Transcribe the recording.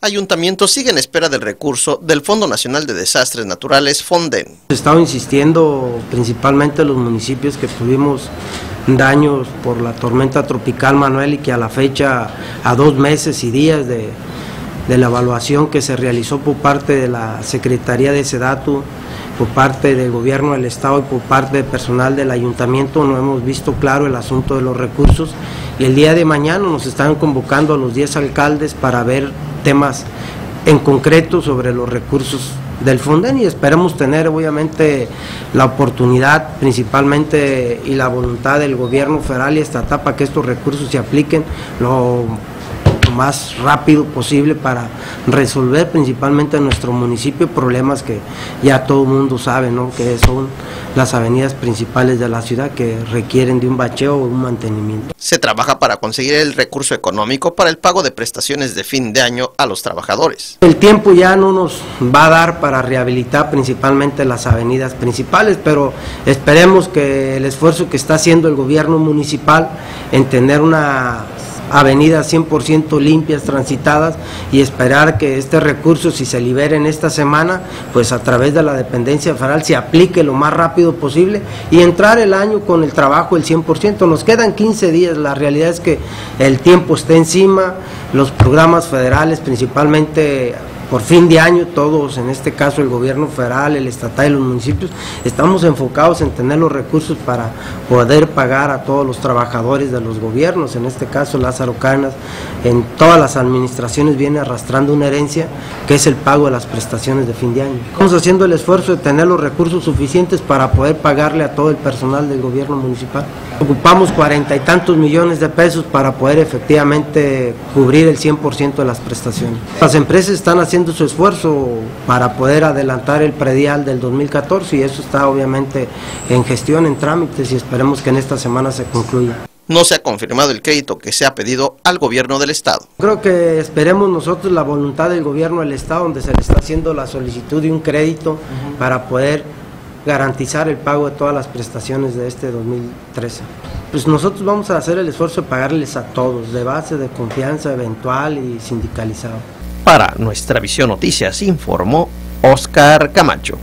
Ayuntamientos siguen en espera del recurso del Fondo Nacional de Desastres Naturales, FONDEN. He estado insistiendo principalmente los municipios que tuvimos daños por la tormenta tropical Manuel y que a la fecha, a dos meses y días de, de la evaluación que se realizó por parte de la Secretaría de Sedatu, por parte del Gobierno del Estado y por parte del personal del Ayuntamiento, no hemos visto claro el asunto de los recursos y el día de mañana nos están convocando a los 10 alcaldes para ver temas en concreto sobre los recursos del Fonden y esperamos tener obviamente la oportunidad principalmente y la voluntad del gobierno federal y estatal para que estos recursos se apliquen lo más rápido posible para resolver principalmente en nuestro municipio problemas que ya todo el mundo sabe, ¿no? que son las avenidas principales de la ciudad que requieren de un bacheo o un mantenimiento. Se trabaja para conseguir el recurso económico para el pago de prestaciones de fin de año a los trabajadores. El tiempo ya no nos va a dar para rehabilitar principalmente las avenidas principales, pero esperemos que el esfuerzo que está haciendo el gobierno municipal en tener una avenidas 100% limpias, transitadas y esperar que este recurso, si se libere esta semana, pues a través de la dependencia federal se aplique lo más rápido posible y entrar el año con el trabajo el 100%. Nos quedan 15 días, la realidad es que el tiempo está encima, los programas federales principalmente por fin de año todos, en este caso el gobierno federal, el estatal y los municipios, estamos enfocados en tener los recursos para poder pagar a todos los trabajadores de los gobiernos, en este caso Lázaro Canas, en todas las administraciones viene arrastrando una herencia que es el pago de las prestaciones de fin de año. Estamos haciendo el esfuerzo de tener los recursos suficientes para poder pagarle a todo el personal del gobierno municipal. Ocupamos cuarenta y tantos millones de pesos para poder efectivamente cubrir el 100% de las prestaciones. Las empresas están haciendo su esfuerzo para poder adelantar el predial del 2014 y eso está obviamente en gestión, en trámites y esperemos que en esta semana se concluya. No se ha confirmado el crédito que se ha pedido al gobierno del Estado. Creo que esperemos nosotros la voluntad del gobierno del Estado, donde se le está haciendo la solicitud de un crédito para poder garantizar el pago de todas las prestaciones de este 2013. Pues nosotros vamos a hacer el esfuerzo de pagarles a todos, de base de confianza eventual y sindicalizado. Para Nuestra Visión Noticias informó Oscar Camacho.